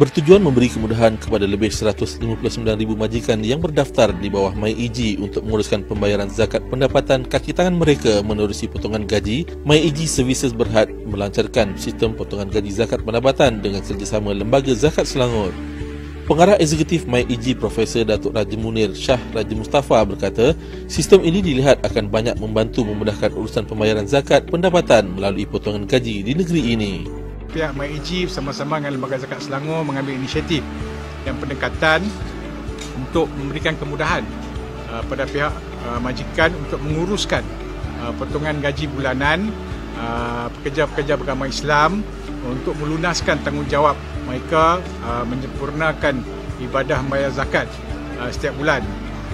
bertujuan memberi kemudahan kepada lebih 159,000 majikan yang berdaftar di bawah MyEG untuk menguruskan pembayaran zakat pendapatan kaki tangan mereka menerusi potongan gaji, MyEG Services Berhad melancarkan sistem potongan gaji zakat pendapatan dengan kerjasama Lembaga Zakat Selangor. Pengarah Eksekutif MyEG Profesor Datuk Raja Munir Shah Raja Mustafa berkata, sistem ini dilihat akan banyak membantu memudahkan urusan pembayaran zakat pendapatan melalui potongan gaji di negeri ini pihak MyEG bersama-sama dengan Lembaga Zakat Selangor mengambil inisiatif dan pendekatan untuk memberikan kemudahan uh, pada pihak uh, majikan untuk menguruskan uh, potongan gaji bulanan uh, pekerja-pekerja beragama Islam untuk melunaskan tanggungjawab mereka uh, menyempurnakan ibadah membayar zakat uh, setiap bulan.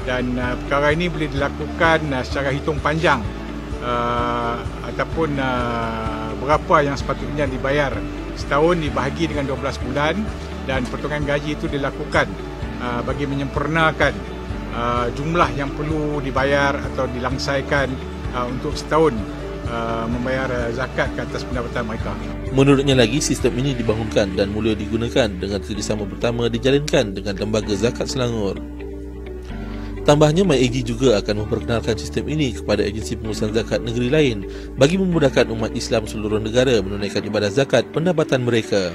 Dan uh, perkara ini boleh dilakukan uh, secara hitung panjang uh, ataupun uh, berapa yang sepatutnya dibayar setahun dibahagi dengan 12 bulan dan potongan gaji itu dilakukan uh, bagi menyempurnakan uh, jumlah yang perlu dibayar atau dilangsaikan uh, untuk setahun membayar zakat ke atas pendapatan mereka. Menurutnya lagi, sistem ini dibangunkan dan mula digunakan dengan kerjasama pertama dijalinkan dengan Lembaga Zakat Selangor. Tambahnya, MyAG juga akan memperkenalkan sistem ini kepada agensi pengurusan zakat negeri lain bagi memudahkan umat Islam seluruh negara menunaikan ibadah zakat pendapatan mereka.